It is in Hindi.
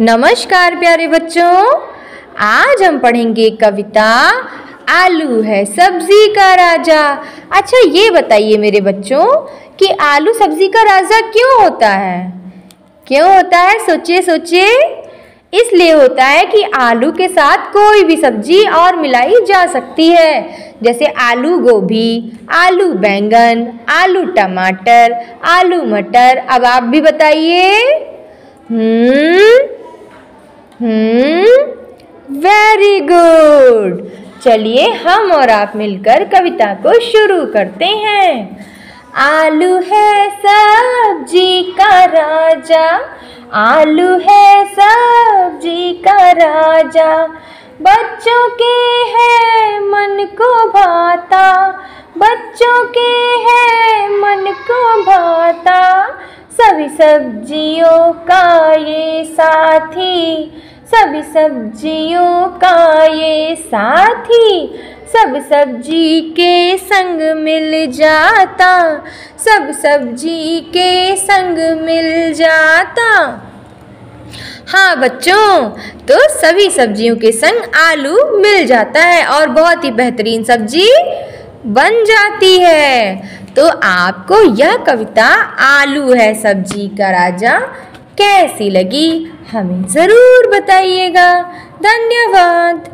नमस्कार प्यारे बच्चों। आज हम पढ़ेंगे कविता आलू है सब्ज़ी का राजा। अच्छा ये बताइए मेरे बच्चों कि आलू सब्ज़ी का राजा क्यों होता है? क्यों होता है? सोचिए सोचिए। इसलिए होता है कि आलू के साथ कोई भी सब्ज़ी और मिलाई जा सकती है। जैसे आलू गोभी, आलू बैंगन, आलू टमाटर, आलू मटर। अब आप भी बताइए। हम्म हम्म वेरी गुड चलिए हम और आप मिलकर कविता को शुरू करते हैं। आलू है सब्ज़ी का राजा, आलू है सब्ज़ी का राजा। बच्चों के है मन को भाता, बच्चों के है मन को भाता। सभी सब्जियों का ये साथी सभी सब्जियों का ये साथी, सब सब्ज़ी के संग मिल जाता, सब सब्ज़ी के संग मिल जाता। हाँ बच्चों तो सभी सब्जियों के संग आलू मिल जाता है और बहुत ही बेहतरीन सब्ज़ी बन जाती है। तो आपको यह कविता आलू है सब्ज़ी का राजा कैसी लगी हमें ज़रूर बताइएगा। धन्यवाद।